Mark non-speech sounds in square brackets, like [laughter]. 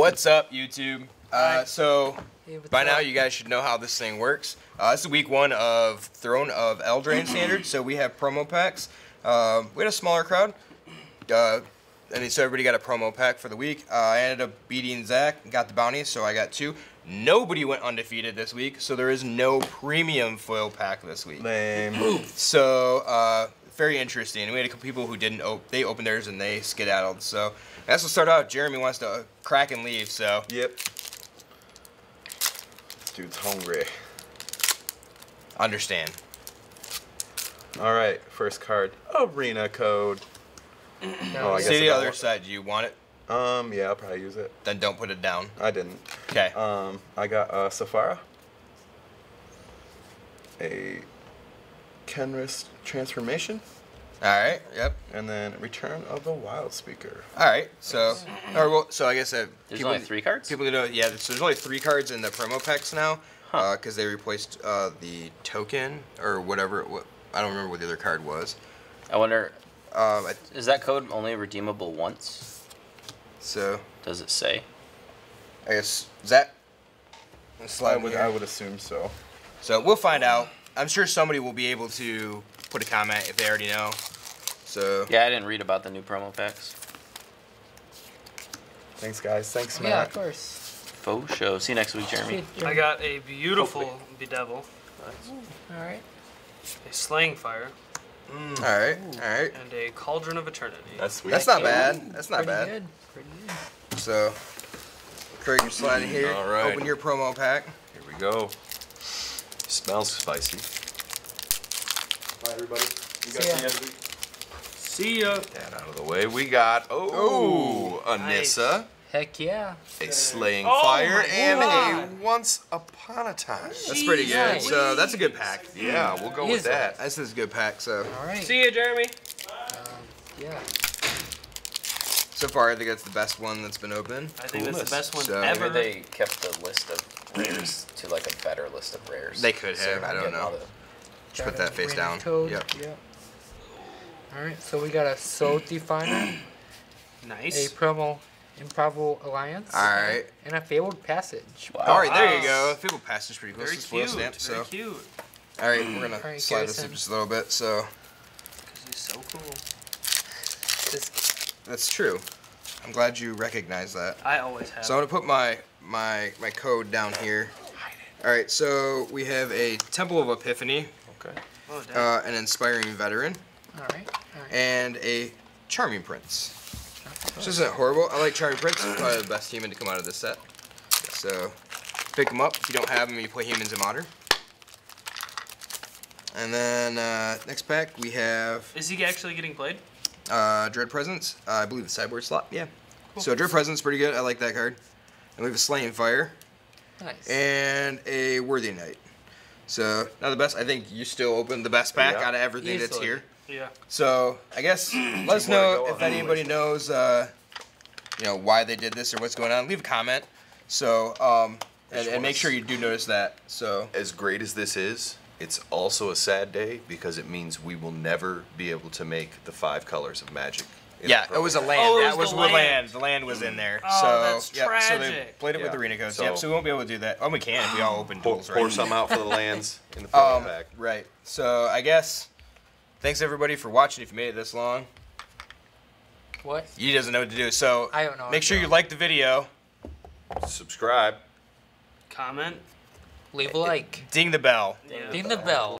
What's up, YouTube? Uh, so Hey, by now you guys should know how this thing works. Uh, this is week one of Throne of Eldraine Standard, so we have promo packs. Um, we had a smaller crowd, uh, and so everybody got a promo pack for the week. Uh, I ended up beating Zach, got the bounty, so I got two. Nobody went undefeated this week, so there is no premium foil pack this week. Lame. So uh, very interesting. We had a couple people who didn't op- they opened theirs and they skedaddled. So that's what start out. Jeremy wants to crack and leave. So Yep. Dude's hungry. understand. All right, first card, arena code. Oh, I guess See the other one. side. Do you want it? Um, yeah, I'll probably use it. Then don't put it down. I didn't. Okay. Um, I got a Safara, a Kenrith's transformation, All right. Yep. and then Return of the Wildspeaker. All right. So, or well, so I guess uh, There's people, only three cards? People know. Yeah. So there's only three cards in the promo packs now, Huh. because they replaced uh, the token or whatever. What I don't remember what the other card was. I wonder, Um, I- is that code only redeemable once? so Does it say? I guess Zach. let's I would, here. I would assume so. So we'll find out. I'm sure somebody will be able to put a comment if they already know. So Yeah, I didn't read about the new promo packs. Thanks, guys. Thanks, Matt. Yeah, of course. Faux show. See you next week, Jeremy. I got a beautiful bedevil, All right. a slaying fire, Mm. all right, all right. and a cauldron of eternity. That's sweet. That's not bad. That's not Pretty bad. good. Pretty good. So, Craig, you're sliding here. All right. Open your promo pack. Here we go. Smells spicy. Bye, everybody. You See ya. next week. See ya. Get That out of the way. We got oh, nice. Anissa, Heck yeah. a slaying Oh fire, and God. a once upon a time. That's pretty good. Jeez. So that's a good pack. Yeah, we'll go with Yes. that. This is a good pack. So All right. See you, Jeremy. Um, yeah. so far, I think that's the best one that's been opened. I think that's Coolness. the best one So- ever. Maybe they kept the list of rares to like a better list of rares. They could So have, we're I don't know. Just put that face down. Code. Yep. Yep. All right. So we got a Soul Definer, [clears throat] nice. a nice. promo Improbable Alliance. All right. And a Fabled Passage. Wow. All right, there you wow. go. People Passage is pretty close Very to spoil cute. stamp. Very So, cute. all right, we're gonna All right, slide this Garrison. up just a little bit. So Cause he's so cool. This that's true. I'm glad you recognize that. I always have. So I'm gonna put my my my code down here. All right, so we have a Temple of Epiphany, Okay. oh, uh, an Inspiring Veteran, all right. All right. and a Charming Prince. Which isn't horrible. I like Charming Prince. He's probably the best human to come out of this set. So pick him up. If you don't have him, you play humans in modern. And then uh, next pack we have Is he actually getting played? uh, Dread Presence. Uh, I believe the sideboard slot. Yeah. Cool. So Dread Presence pretty good. I like that card. And we have a Slaying Fire. Nice. and a Worthy Knight. So not the best. I think you still opened the best pack Yeah. out of everything that's here. Yeah. So I guess [clears throat] let us know if anybody knows, uh, you know, why they did this or what's going on. Leave a comment. So um, and, and make sure you do notice that. So As great as this is, it's also a sad day because it means we will never be able to make the five colors of magic. yeah, it was a land. Oh, that was was the the land. land. The land was in there. Oh, so that's yep, So they tragic. played it with Yeah. the arena codes. So- yep. So we won't be able to do that. Oh, we can if we all open Pour, duels, pour some out for the lands in the [laughs] promo Um, pack. right. So I guess thanks everybody for watching. If you made it this long. what? He doesn't know what to do. So I don't know what make to sure do. you like the video, Subscribe. Comment. Leave a like. ding the bell. Yeah. Ding the bell.